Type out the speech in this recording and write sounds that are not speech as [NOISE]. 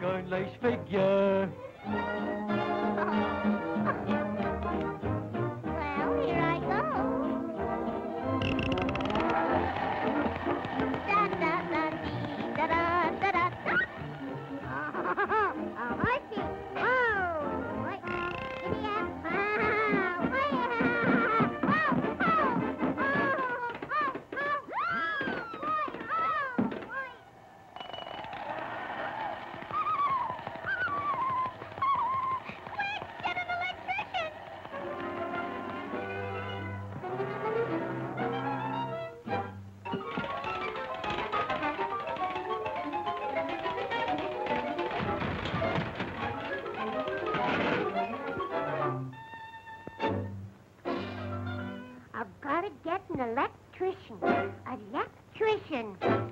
Je goonlijst figure. [LAUGHS] electrician. Electrician.